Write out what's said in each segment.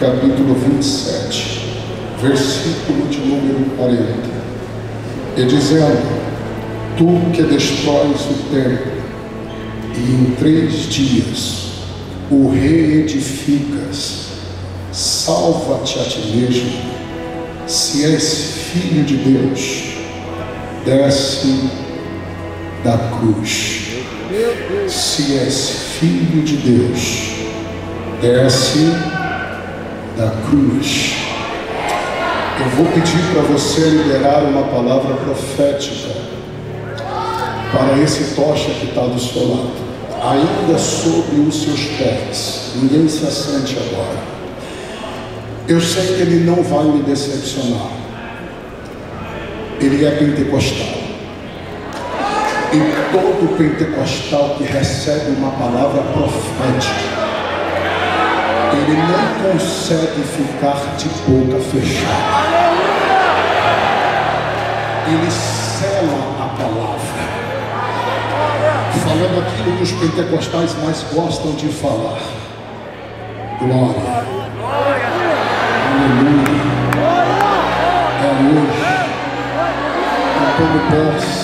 capítulo 27, versículo de número 40. E dizendo: Tu que destróis o templo, e em três dias o reedificas, salva-te a ti mesmo, se és filho de Deus, desce da cruz. Se és filho de Deus, desce da cruz. Eu vou pedir para você liberar uma palavra profética para esse tocha que está do seu lado, ainda sobre os seus pés. Ninguém se assente agora. Eu sei que ele não vai me decepcionar. Ele é pentecostal. E todo pentecostal que recebe uma palavra profética, ele não consegue ficar de boca fechada. Ele sela a palavra, falando aquilo que os pentecostais mais gostam de falar. Glória. Aleluia. É hoje. É como posse.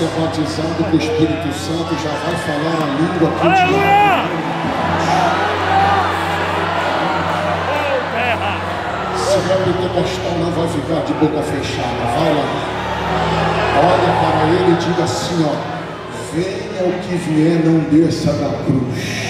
Ser batizado com o Espírito Santo já vai falar a língua que o diabo. Se é pentecostal não vai ficar de boca fechada. Vai lá. Olha para ele e diga assim, ó. Venha o que vier, não desça da cruz.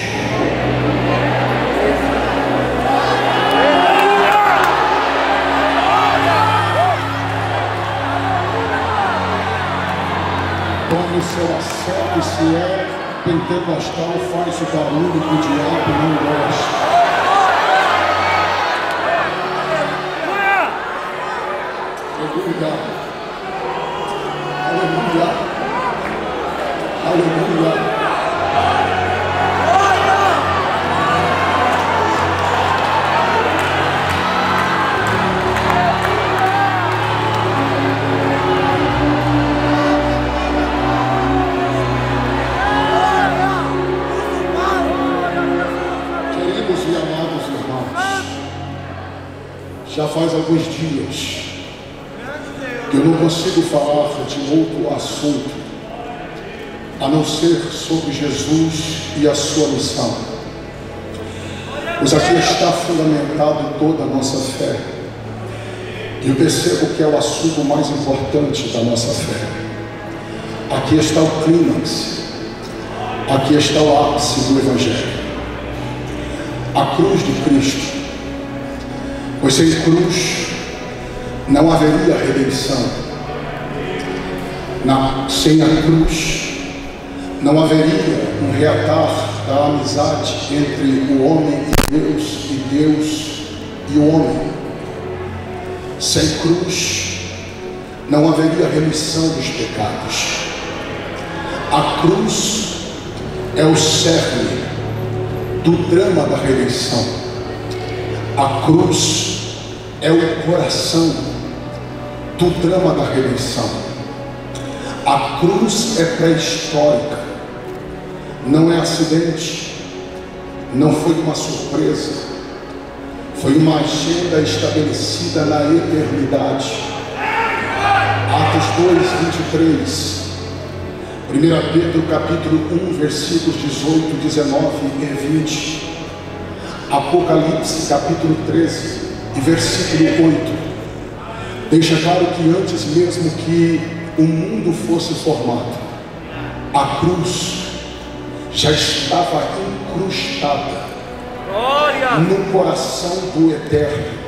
Assento, se é pentecostal, faz o barulho que o diabo não gosta. Eu não consigo falar de outro assunto a não ser sobre Jesus e a sua missão. Pois aqui está fundamentado toda a nossa fé. E eu percebo que é o assunto mais importante da nossa fé. Aqui está o clímax. Aqui está o ápice do Evangelho. A cruz de Cristo. Pois sem cruz não haveria redenção. Na, sem a cruz, não haveria um reatar da amizade entre o homem e Deus, e Deus e o homem. Sem cruz, não haveria remissão dos pecados. A cruz é o cerne do drama da redenção. A cruz é o coração do drama da redenção. A cruz é pré-histórica, não é acidente, não foi uma surpresa, foi uma agenda estabelecida na eternidade. Atos 2, 23. 1 Pedro capítulo 1, versículos 18, 19 e 20. Apocalipse capítulo 13 e versículo 8 deixa claro que antes mesmo que o mundo fosse formado, a cruz já estava incrustada no coração do Eterno.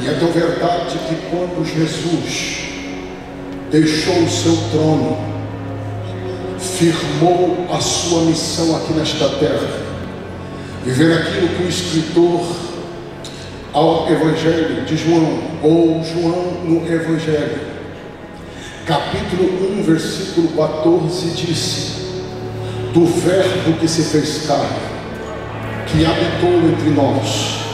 E é tão verdade que quando Jesus deixou o seu trono, firmou a sua missão aqui nesta terra, viver aquilo que o escritor ao Evangelho de João, ou João no Evangelho, capítulo 1, versículo 14, disse: Do Verbo que se fez carne, que habitou entre nós,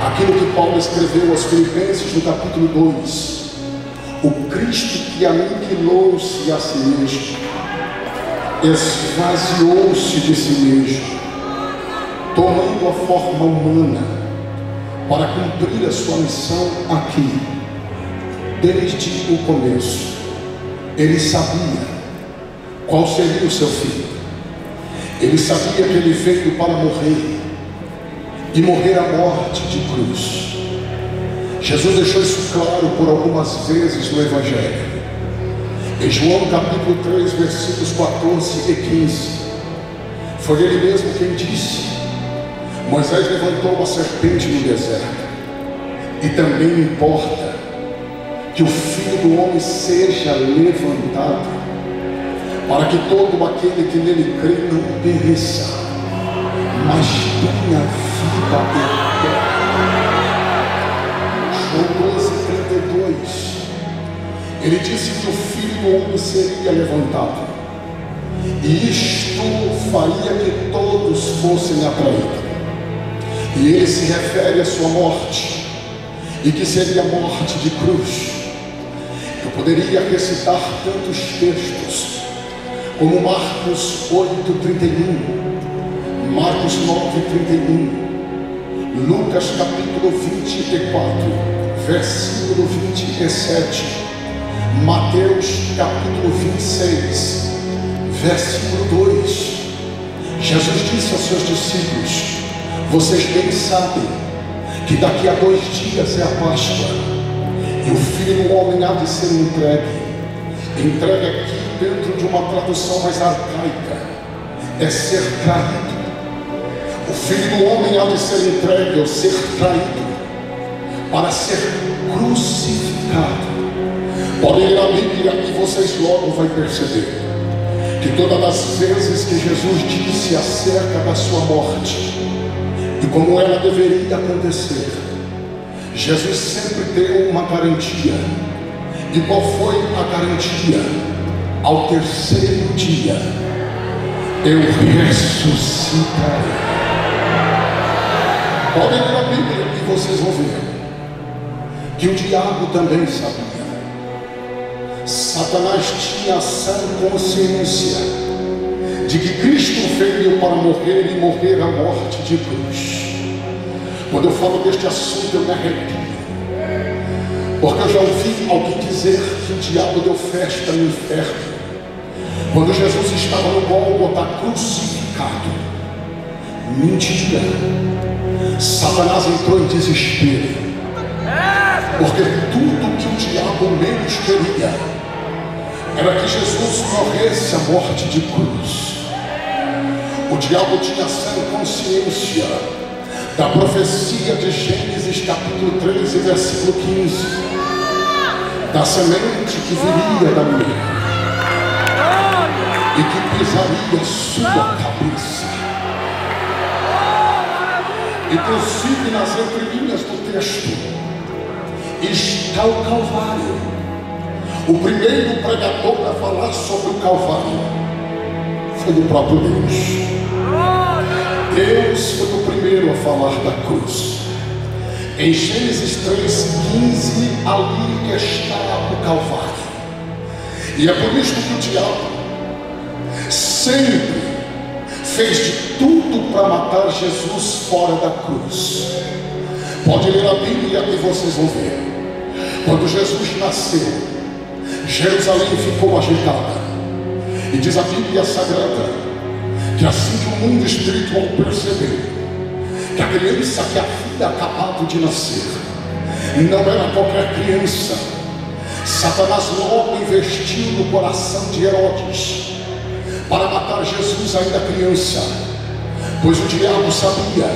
aquilo que Paulo escreveu aos Filipenses no capítulo 2, o Cristo que aniquilou-se a si mesmo, esvaziou-se de si mesmo, tomando a forma humana para cumprir a sua missão aqui, desde o começo. Ele sabia qual seria o seu fim. Ele sabia que ele veio para morrer e morrer a morte de cruz. Jesus deixou isso claro por algumas vezes no Evangelho. Em João capítulo 3, versículos 14 e 15, foi ele mesmo quem disse: Moisés levantou uma serpente no deserto, e também importa que o filho do homem seja levantado, para que todo aquele que nele crê não pereça, mas tenha vida eterna. João 12, 32. Ele disse que o filho do homem seria levantado, e isto faria que todos fossem atraídos. E ele se refere à sua morte, e que seria morte de cruz. Eu poderia recitar tantos textos, como Marcos 8,31, Marcos 9,31, Lucas capítulo 24, versículo 27, Mateus capítulo 26, versículo 2. Jesus disse aos seus discípulos: Vocês bem sabem que daqui a dois dias é a Páscoa, e o filho do homem há de ser entregue. Entregue aqui dentro de uma tradução mais arcaica, é ser traído. O filho do homem há de ser entregue ou ser traído para ser crucificado. Podem ler a Bíblia e vocês logo vão perceber que todas as vezes que Jesus disse acerca da sua morte e como ela deveria acontecer, Jesus sempre deu uma garantia. E qual foi a garantia? Ao terceiro dia, eu ressuscitarei. Podem ler a Bíblia e vocês vão ver que o diabo também sabia. Satanás tinha sã consciência de que Cristo veio para morrer e morrer a morte de cruz. Quando eu falo deste assunto, eu me arrepio. Porque eu já ouvi alguém dizer que o diabo deu festa no inferno. Quando Jesus estava no Gólgota crucificado. Mentira. Satanás entrou em desespero. Porque tudo que o diabo menos queria era que Jesus morresse a morte de cruz. O diabo tinha sã consciência da profecia de Gênesis capítulo 13, versículo 15, da semente que viria da mulher e que pisaria sua cabeça. Inclusive nas entrelinhas do texto está o Calvário. O primeiro pregador a falar sobre o Calvário foi o próprio Deus. Deus foi o primeiro a falar da cruz. Em Gênesis 3,15, ali está o Calvário. E é por isso que o diabo sempre fez de tudo para matar Jesus fora da cruz. Pode ler a Bíblia e vocês vão ver. Quando Jesus nasceu, Jerusalém ficou agitada. E diz a Bíblia Sagrada que assim que o mundo espiritual percebeu que a criança que havia acabado de nascer não era qualquer criança, Satanás logo investiu no coração de Herodes para matar Jesus ainda criança, pois o diabo sabia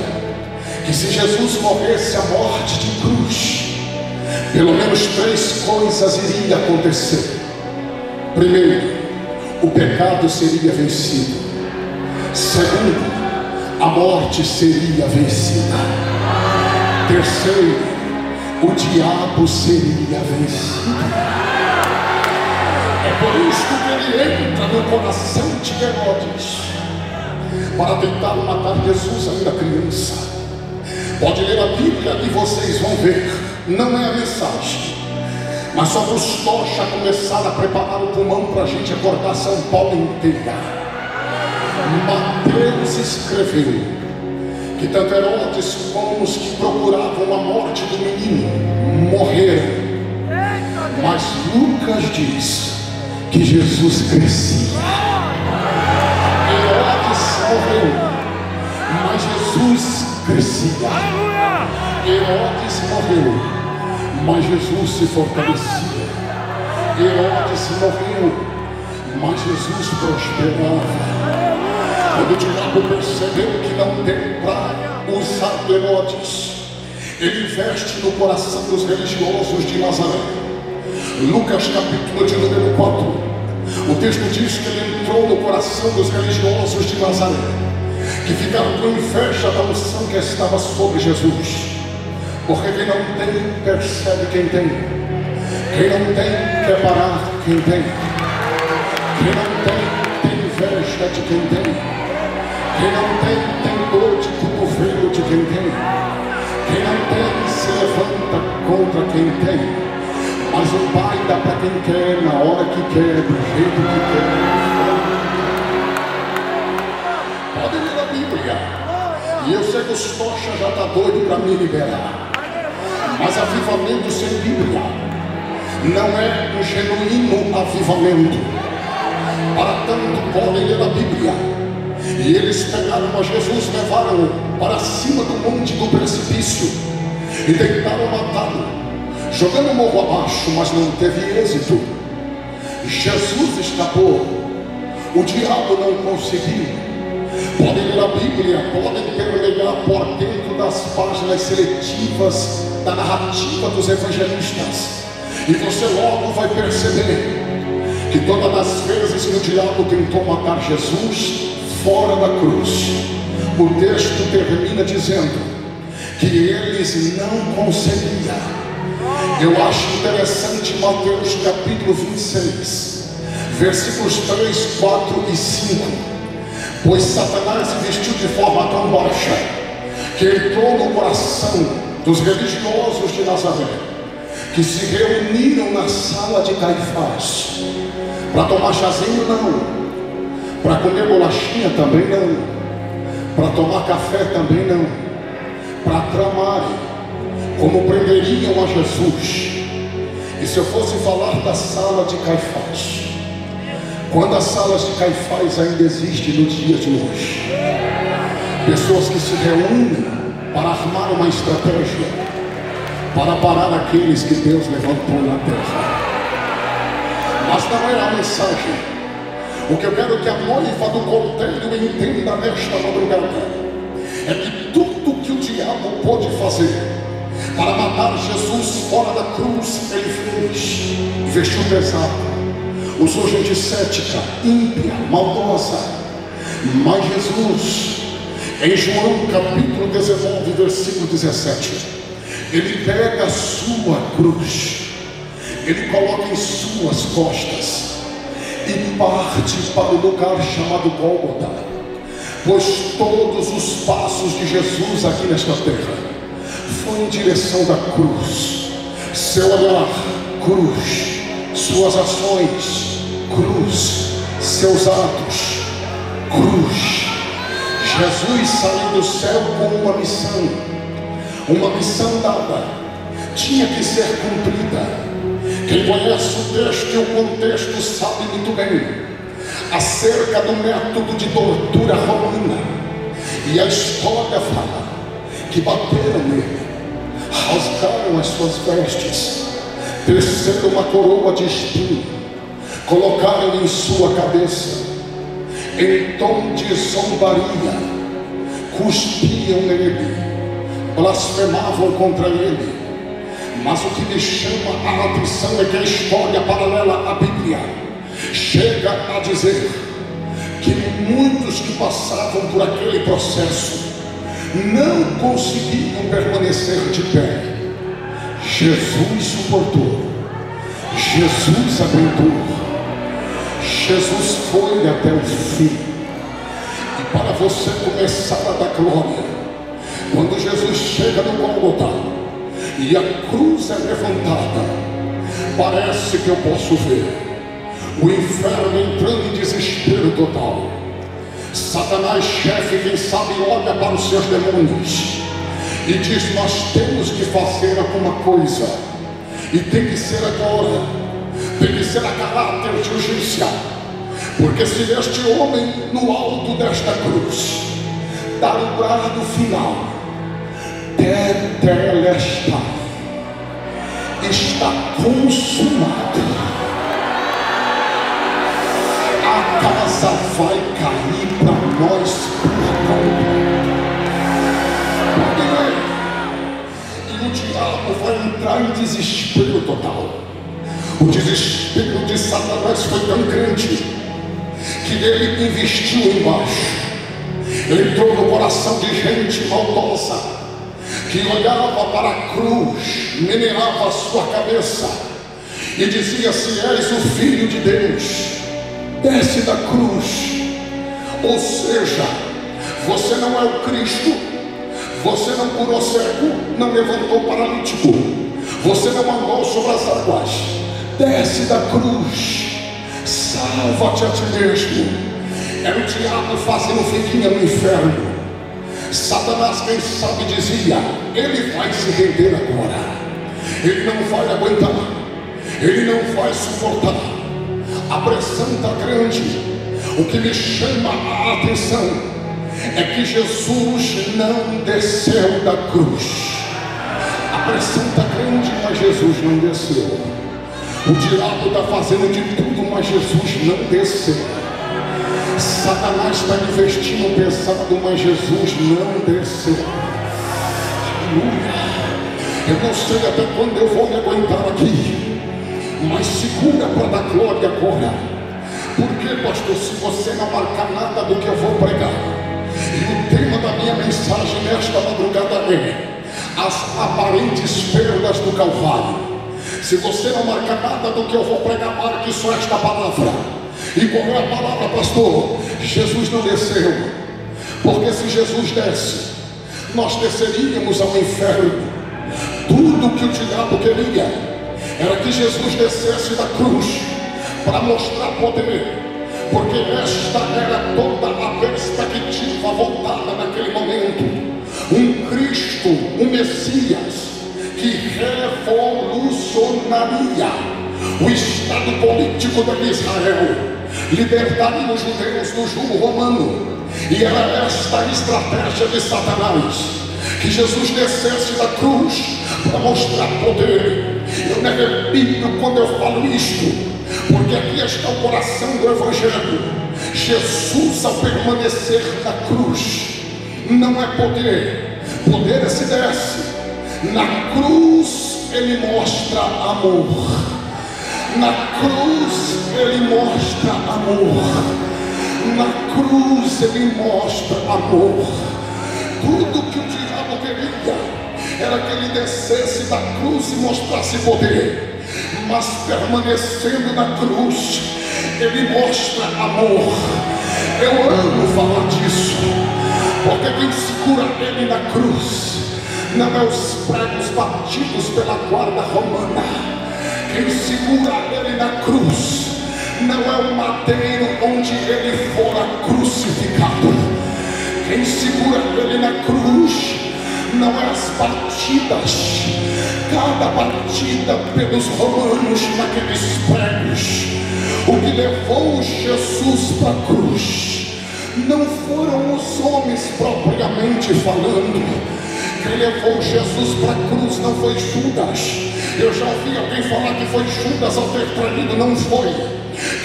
que se Jesus morresse a morte de cruz, pelo menos três coisas iriam acontecer. Primeiro, o pecado seria vencido. Segundo, a morte seria vencida. Terceiro, o diabo seria vencido. É por isso que ele entra no coração de Herodes para tentar matar Jesus ainda criança. Pode ler a Bíblia e vocês vão ver. Não é a mensagem, mas só nos tocha começar a preparar o pulmão para a gente acordar São Paulo inteira. Mateus escreveu que tanto Herodes como os que procuravam a morte do menino morreram. Mas Lucas diz que Jesus crescia. Herodes morreu, mas Jesus crescia. Herodes morreu, mas Jesus se fortalecia. Herodes morreu, mas Jesus prosperava. Quando o diabo percebeu que não tem para usar Herodes, ele investe no coração dos religiosos de Nazaré. Lucas capítulo de número 4. O texto diz que ele entrou no coração dos religiosos de Nazaré, que ficaram com inveja da unção que estava sobre Jesus. Porque quem não tem, percebe quem tem. Quem não tem, quer parar quem tem. Quem não tem, tem inveja de quem tem. Quem não tem, tem dor de cotovelo de quem tem. Quem não tem, se levanta contra quem tem. Mas o Pai dá para quem quer, na hora que quer, do jeito que quer. Pode ler a Bíblia. E eu sei que os tochas já está doido para me liberar. Mas avivamento sem Bíblia não é um genuíno avivamento. Para tanto podem ler a Bíblia. E eles pegaram a Jesus, levaram para cima do monte do precipício e tentaram matá-lo jogando o morro abaixo, mas não teve êxito. Jesus escapou, o diabo não conseguiu. Podem ler a Bíblia, podem permear por dentro das páginas seletivas da narrativa dos evangelistas, e você logo vai perceber que todas as vezes que o diabo tentou matar Jesus fora da cruz, o texto termina dizendo que eles não conseguiam eu acho interessante Mateus capítulo 26, versículos 3, 4 e 5. Pois Satanás se vestiu de forma tão baixa que entrou no coração dos religiosos de Nazaré, que se reuniram na sala de Caifás para tomar chazinho, não, para comer bolachinha também não, para tomar café também não, para tramarem como prenderiam a Jesus. E se eu fosse falar da sala de Caifás, quando as salas de Caifás ainda existem no dia de hoje, pessoas que se reúnem para armar uma estratégia para parar aqueles que Deus levantou na terra. Mas não é a mensagem. O que eu quero que a noiva do cordeiro entenda nesta madrugada é que tudo que o diabo pode fazer para matar Jesus fora da cruz, ele fez. Vestiu pesado. Usou gente cética, ímpia, maldosa. Mas Jesus, em João capítulo 19, versículo 17, ele pega a sua cruz, ele coloca em suas costas e parte para o lugar chamado Gólgota, pois todos os passos de Jesus aqui nesta terra foi em direção da cruz. Seu olhar, cruz. Suas ações, cruz. Seus atos, cruz. Jesus saiu do céu com uma missão. Uma missão dada. Tinha que ser cumprida. Quem conhece o texto e o contexto sabe muito bem acerca do método de tortura romana. E a história fala que bateram nele, rasgaram as suas vestes, teceram uma coroa de espinho, colocaram em sua cabeça, em tom de zombaria, cuspiam nele, blasfemavam contra ele. Mas o que me chama a atenção é que a história paralela à Bíblia chega a dizer que muitos que passavam por aquele processo não conseguiam permanecer de pé. Jesus suportou, Jesus aguentou, Jesus foi até o fim. E para você começar a dar glória, quando Jesus chega no Gólgota e a cruz é levantada, parece que eu posso ver o inferno entrando em desespero total. Satanás, chefe, quem sabe, olha para os seus demônios e diz: Nós temos que fazer alguma coisa, e tem que ser agora, tem que ser a caráter de urgência, porque se este homem, no alto desta cruz, dar o brado final, tetelestai, está consumado. A casa vai cair para nós por completo. E o diabo vai entrar em desespero total. O desespero de Satanás foi tão grande que ele investiu embaixo. Entrou no coração de gente maldosa que olhava para a cruz, meneava a sua cabeça e dizia: Se és o filho de Deus, desce da cruz. Ou seja, você não é o Cristo, você não curou cego, não levantou paralítico, você não andou sobre as águas, desce da cruz, salva-te a ti mesmo. Era o diabo fazendo fiquinha no inferno. Satanás, quem sabe, dizia: Ele vai se render agora, ele não vai aguentar, ele não vai suportar. A pressão está grande. O que me chama a atenção é que Jesus não desceu da cruz. A pressão está grande, mas Jesus não desceu. O diabo está fazendo de tudo, mas Jesus não desceu. Satanás está investindo pesado, mas Jesus não desceu. Aleluia. Eu não sei até quando eu vou me aguentar aqui, mas segura para dar glória agora. Porque, pastor, se você não marcar nada do que eu vou pregar, e o tema da minha mensagem nesta madrugada é as aparentes perdas do Calvário. Se você não marcar nada do que eu vou pregar, marque só esta palavra. E qual é a palavra, pastor? Jesus não desceu. Porque se Jesus desce, nós desceríamos ao inferno. Tudo que o diabo queria era que Jesus descesse da cruz para mostrar poder, porque esta era toda a perspectiva voltada naquele momento. Um Cristo, um Messias, que revolucionaria o estado político de Israel, libertaria os judeus do jugo romano, e era esta a estratégia de Satanás. Que Jesus descesse da cruz para mostrar poder. Eu me arrepio quando eu falo isto, porque aqui está o coração do Evangelho. Jesus, ao permanecer na cruz, não é poder, poder é se desce. Na cruz, ele mostra amor. Na cruz, ele mostra amor. Na cruz, ele mostra amor. Tudo que o diabo queria era que ele descesse da cruz e mostrasse poder mas permanecendo na cruz, Ele mostra amor. Eu amo falar disso, porque quem segura Ele na cruz não é os pregos batidos pela guarda romana, quem segura Ele na cruz não é o madeiro onde Ele fora crucificado, quem segura Ele na cruz não é as batidas, cada batida pelos romanos naqueles pregos. O que levou Jesus para a cruz não foram os homens propriamente falando. Quem levou Jesus para a cruz não foi Judas. Eu já ouvi alguém falar que foi Judas ao ter traído, não foi.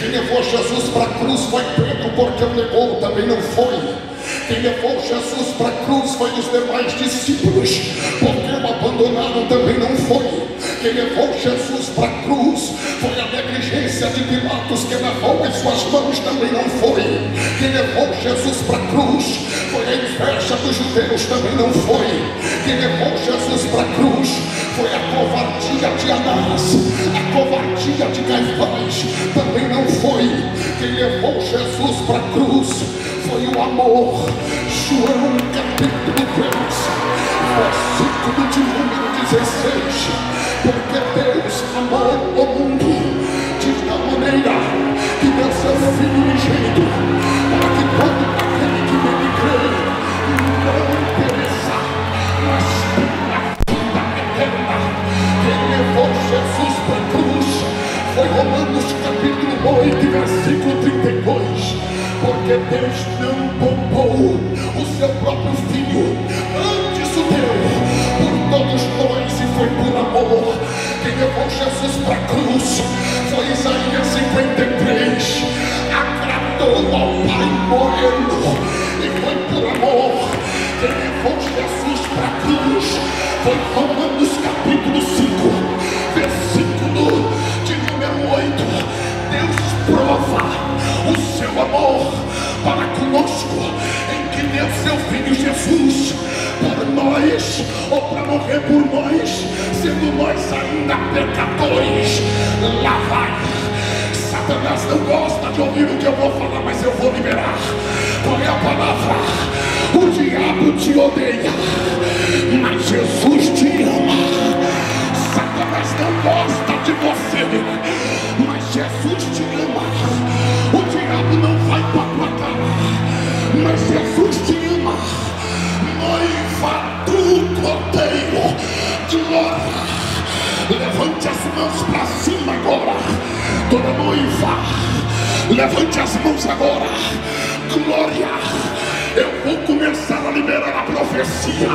Quem levou Jesus para a cruz foi Pedro, porque o negou, também não foi. Quem levou Jesus para a cruz foi os demais discípulos, porque o abandonaram também não foi. Quem levou Jesus para a cruz foi a negligência de Pilatos que levou em suas mãos também não foi. Quem levou Jesus para a cruz foi a inveja dos judeus também não foi. Quem levou Jesus para a cruz foi a covardia de Anás, a covardia de Caifás também não foi. Quem levou Jesus para a cruz foi o amor. João capítulo 3, versículo de número 16. Porque Deus e foi por amor. Quem levou Jesus para a cruz foi Romanos capítulo 5, versículo de número 8. Deus prova o seu amor para conosco em que deu seu filho Jesus por nós, ou para morrer por nós, sendo nós ainda pecadores. Lá vai. Satanás não gosta de ouvir o que eu vou falar, mas eu vou liberar. Qual é a palavra? O diabo te odeia, mas Jesus te ama. Satanás não gosta de você, mas Jesus te ama. O diabo não vai para tua cara, mas Jesus te ama. Noiva do cordeiro, glória. Levante as mãos para cima Levante as mãos agora, glória. Eu vou começar a liberar a profecia.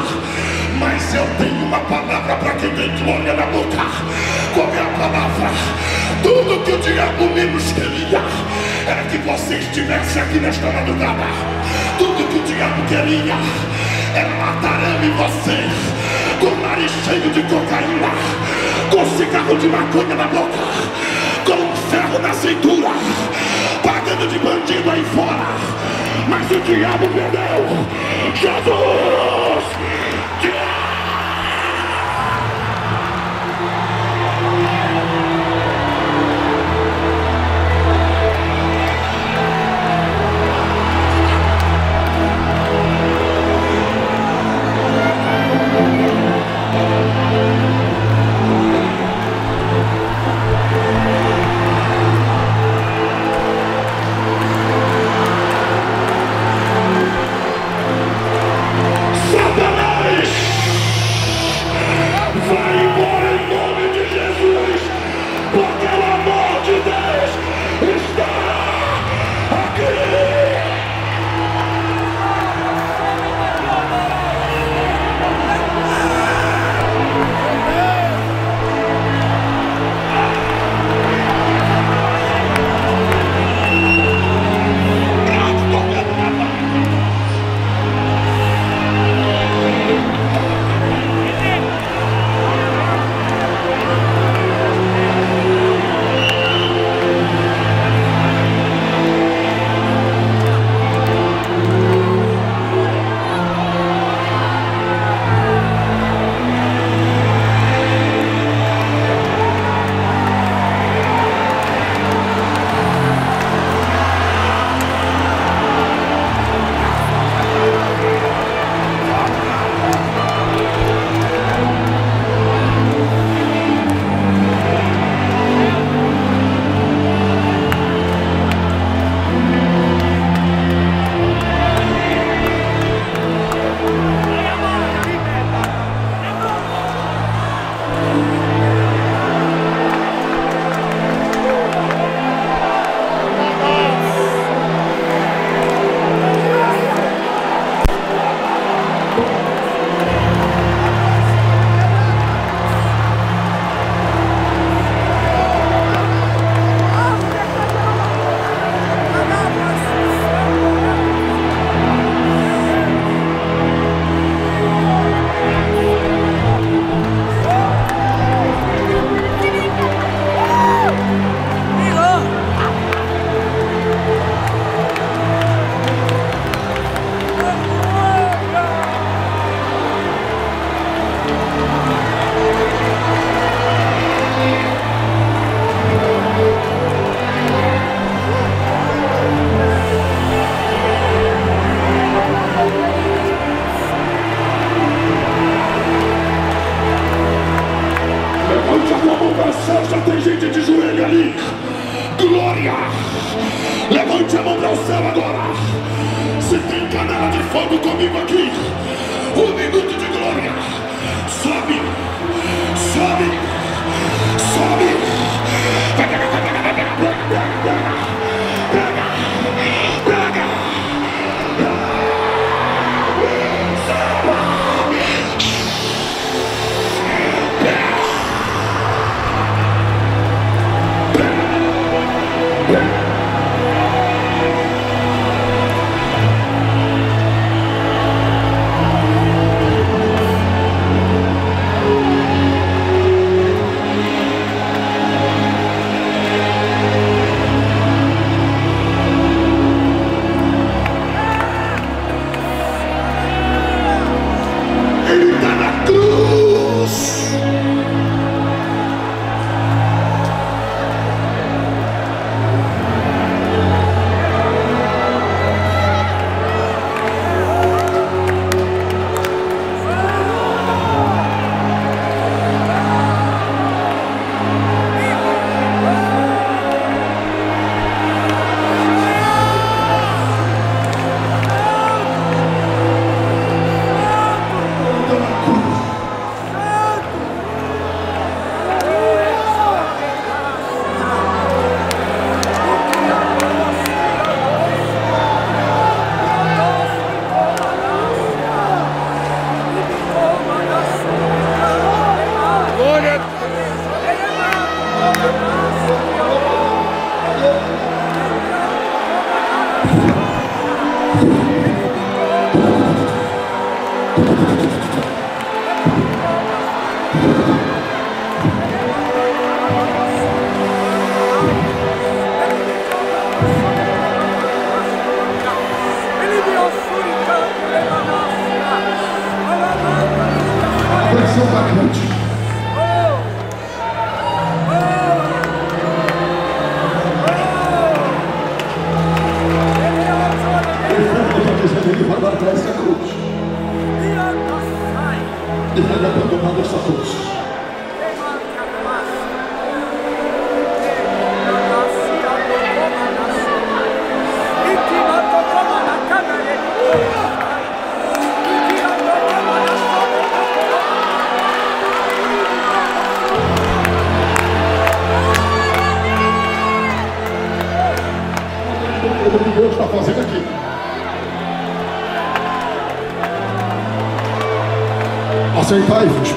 Mas eu tenho uma palavra para quem tem glória na boca. Qual é a palavra? Tudo que o diabo menos queria era que você estivesse aqui nesta madrugada. Tudo que o diabo queria era matar eu e você. Com o nariz cheio de cocaína, com cigarro de maconha na boca, com ferro na cintura, pagando de bandido aí fora mas o diabo perdeu. Jesus!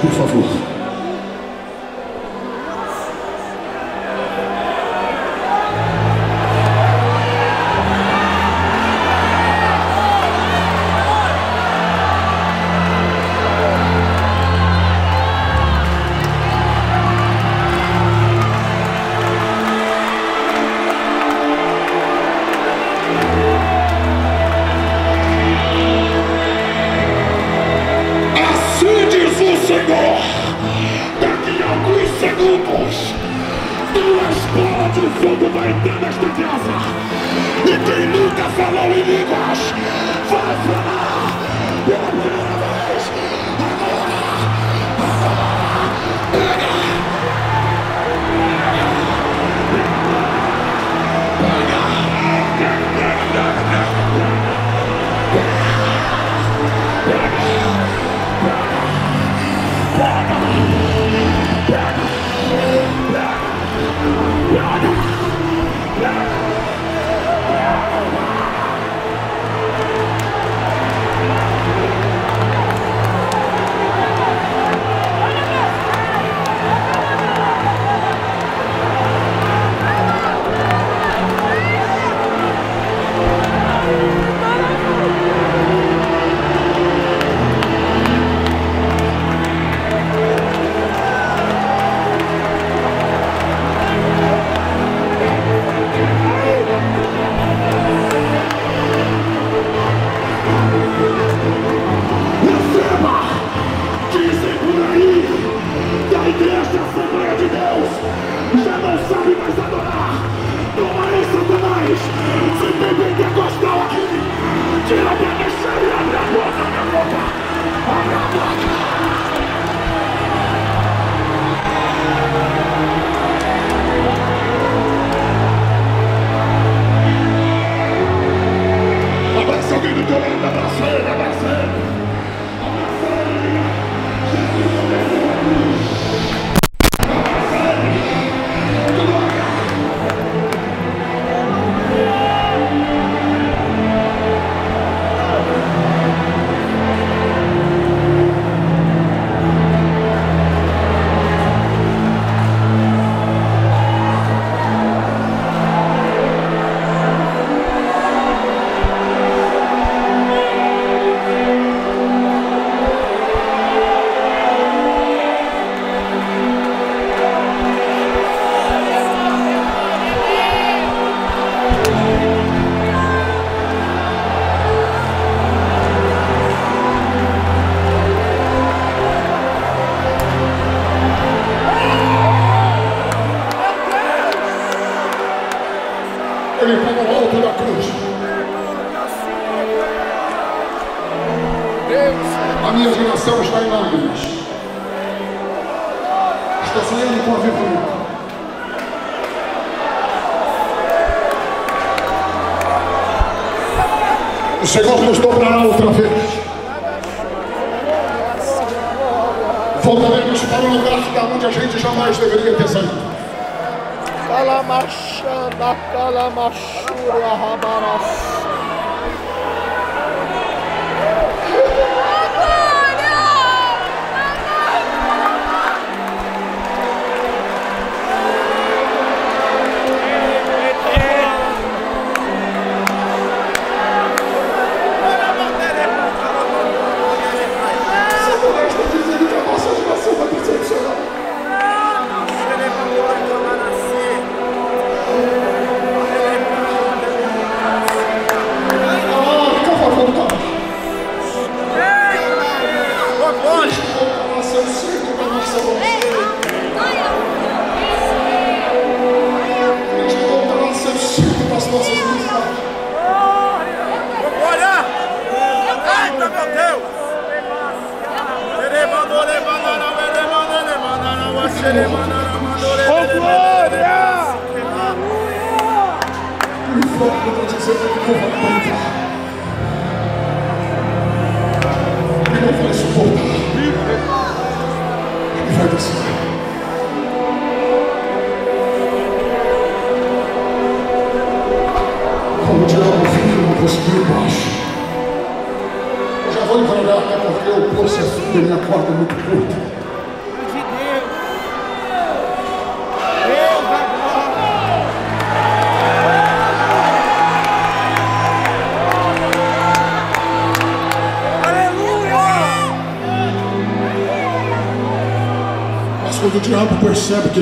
Por favor.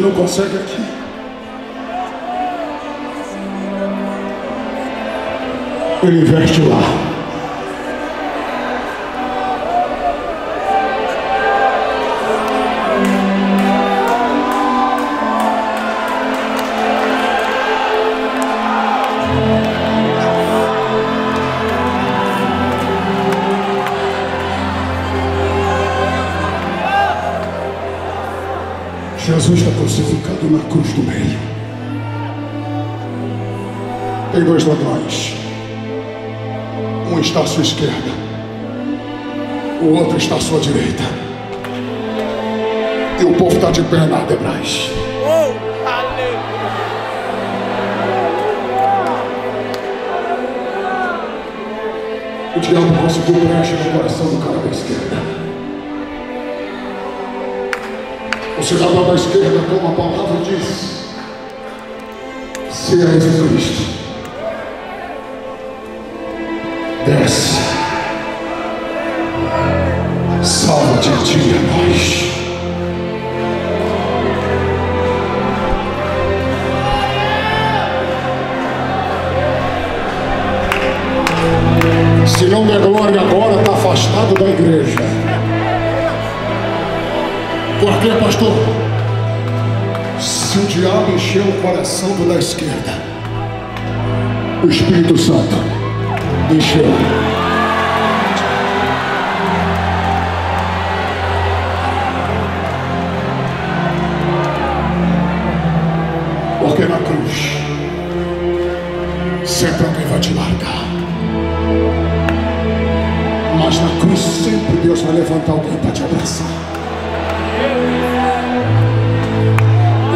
Não consegue aqui, ele investe lá. Jesus está crucificado na cruz do meio. Tem dois ladrões. Um está à sua esquerda. O outro está à sua direita. E o povo está de pé na Adebrais. Oh! O diabo conseguiu brecha no coração do cara da esquerda. O cidadão da esquerda toma a palavra diz: Se és o Cristo, coração do da esquerda, o Espírito Santo encheu. Porque na cruz, sempre alguém vai te largar. Mas na cruz sempre Deus vai levantar alguém para te abraçar.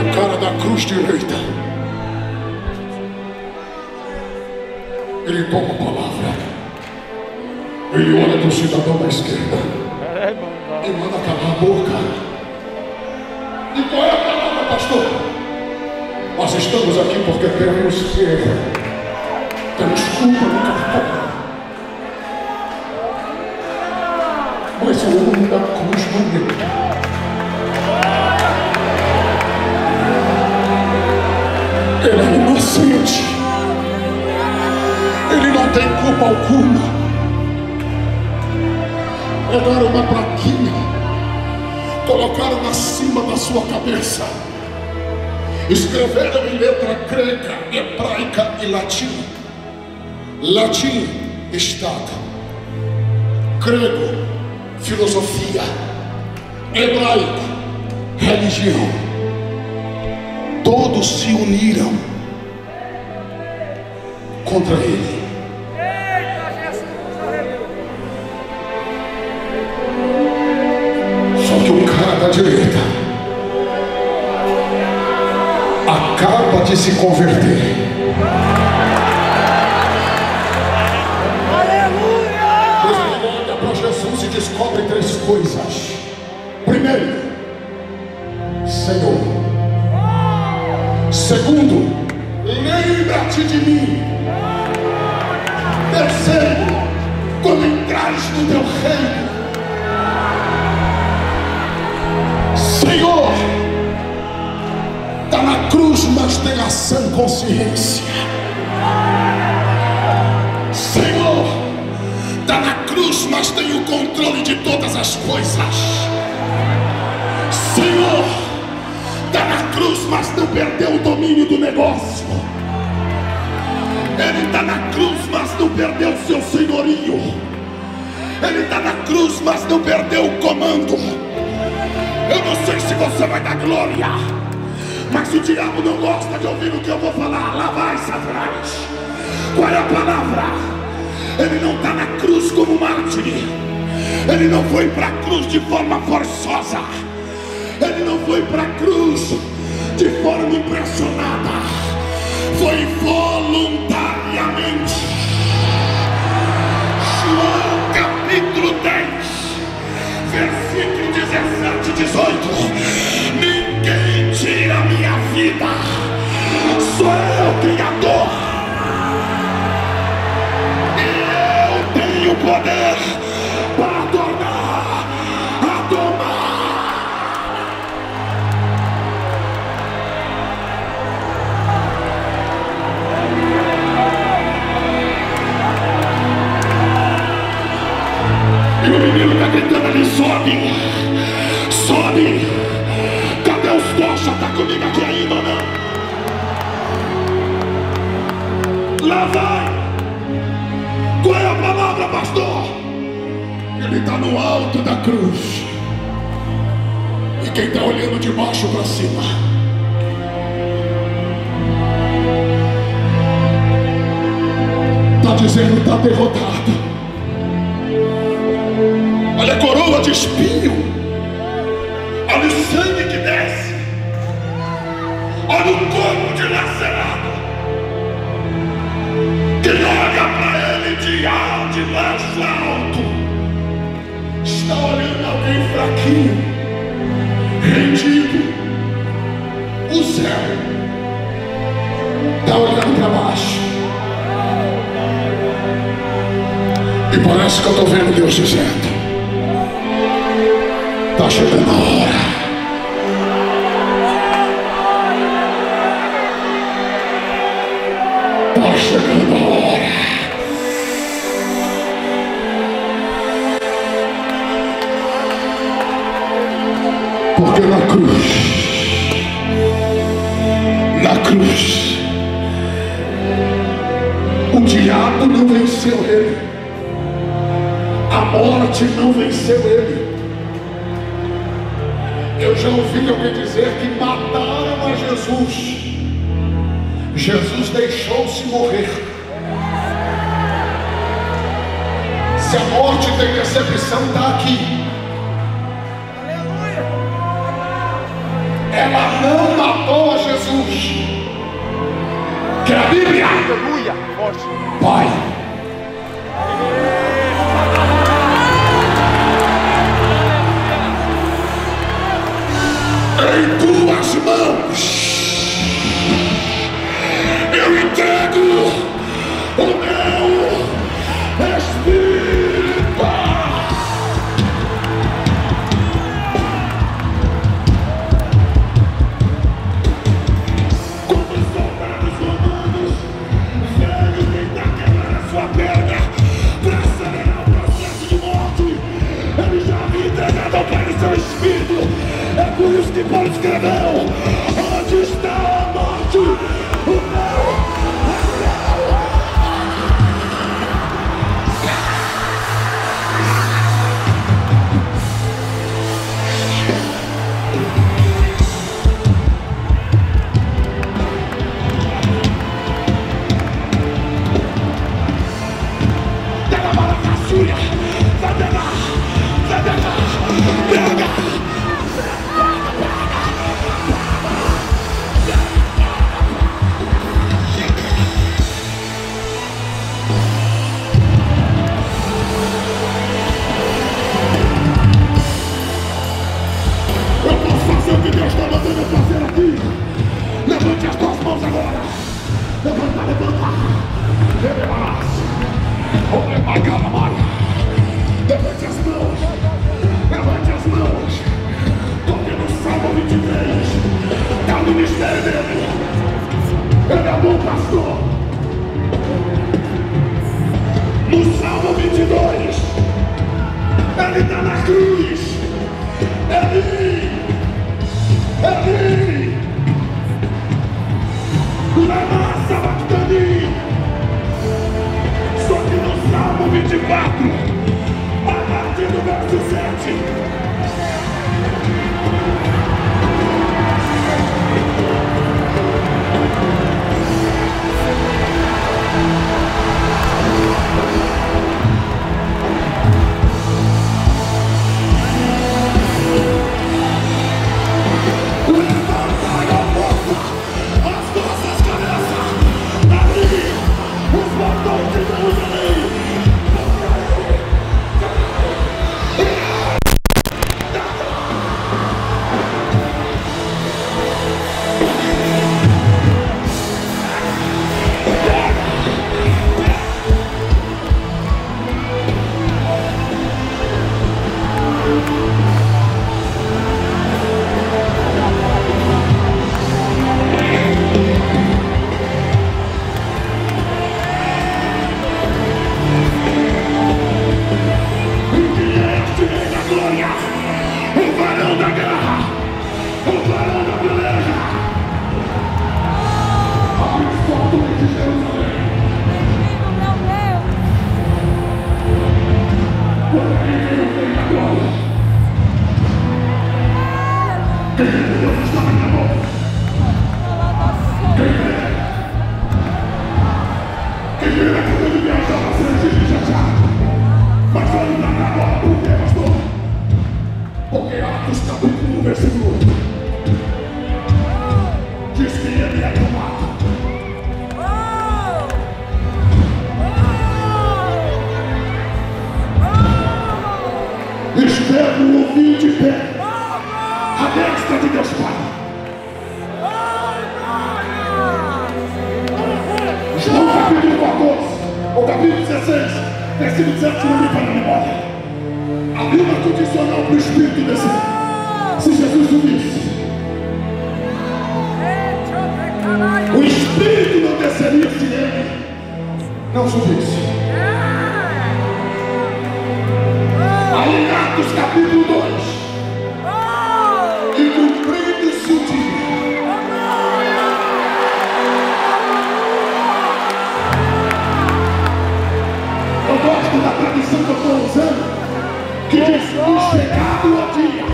O cara da cruz direita. Ele olha para o cidadão da esquerda e manda calar a boca. E qual é a palavra, pastor? Nós estamos aqui porque temos erro. Temos culpa no cartão. Cabeça, escreveram em letra grega, hebraica e latim. Latim, Estado. Grego, filosofia. Hebraico, religião. Todos se uniram contra ele. Segundo, lembra-te de mim. Terceiro, quando entrares no teu reino. Senhor, está na cruz, mas tem a sã consciência. Senhor, está na cruz, mas tem o controle de todas as coisas. Senhor, está na cruz, mas não perdeu o domínio do negócio. Ele está na cruz, mas não perdeu o seu senhorio. Ele está na cruz, mas não perdeu o comando. Eu não sei se você vai dar glória, mas o diabo não gosta de ouvir o que eu vou falar. Lá vai, Satanás. Qual é a palavra? Ele não está na cruz como mártir. Ele não foi para a cruz de forma forçosa. Ele não foi para a cruz de forma impressionada. Foi voluntariamente. João capítulo 10, versículo 17 e 18. Ninguém tira minha vida, sou eu quem a dou. Eu tenho poder baixo para cima? Está dizendo, está derrotado. Diabo não venceu ele, a morte não venceu ele. Eu já ouvi alguém dizer que mataram a Jesus. Jesus deixou-se morrer. Se a morte tem decepção, está aqui. Ela não matou a Jesus. Que a Bíblia, Aleluia. Pai, em tuas mãos eu entrego o Paulo escreveu: Onde está a morte? Uma condicional para o Espírito descer. Se Jesus subisse, o Espírito não desceria se ele não subisse. Aí em Atos capítulo 2, e cumprindo-se o dia. Eu gosto da tradição que eu estou usando, que o chegado ao dia.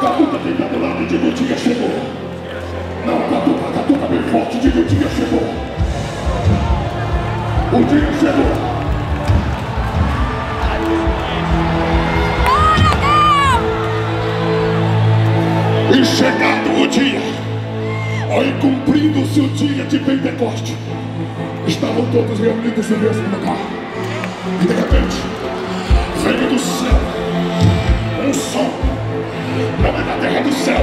Catuca quem está do lado diga o dia chegou. Não, catuca, catuca bem forte, diga o dia chegou. O dia chegou. E chegado o dia, aí cumprindo-se o dia de Pentecoste, estavam todos reunidos no mesmo lugar. E de repente, céu um som, não é da terra do céu,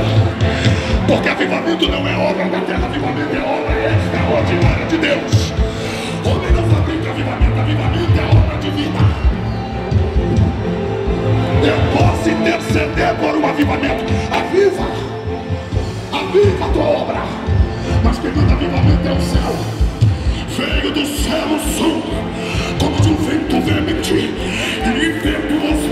porque avivamento não é obra da terra, avivamento é obra extraordinária de Deus. Homem não fabrica avivamento, avivamento é obra divina. Eu posso interceder por um avivamento. Aviva! Aviva a tua obra! Mas quem manda avivamento é o céu. Veio do céu o som, de um vento veemente e impetuoso,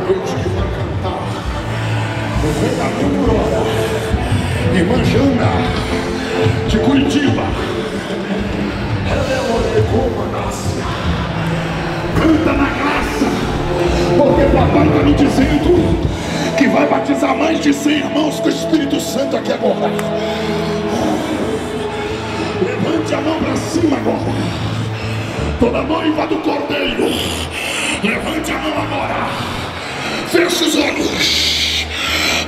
Deus que vai cantar. O verdadeiro glória. Irmã Jana, de Curitiba. Canta na graça, porque papai está me dizendo que vai batizar mais de 100 irmãos com o Espírito Santo aqui agora. Levante a mão para cima agora. Toda noiva do cordeiro, levante a mão agora. Feche os olhos.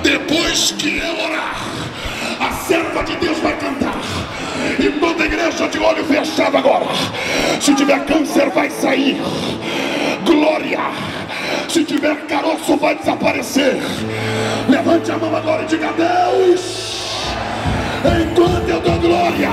Depois que eu orar, a serva de Deus vai cantar. E toda igreja de olho fechado agora. Se tiver câncer, vai sair. Glória. Se tiver caroço, vai desaparecer. Levante a mão agora e diga: Deus, enquanto eu dou glória,